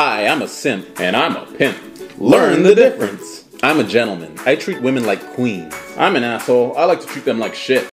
Hi, I'm a simp. And I'm a pimp. Learn the difference. I'm a gentleman. I treat women like queens. I'm an asshole. I like to treat them like shit.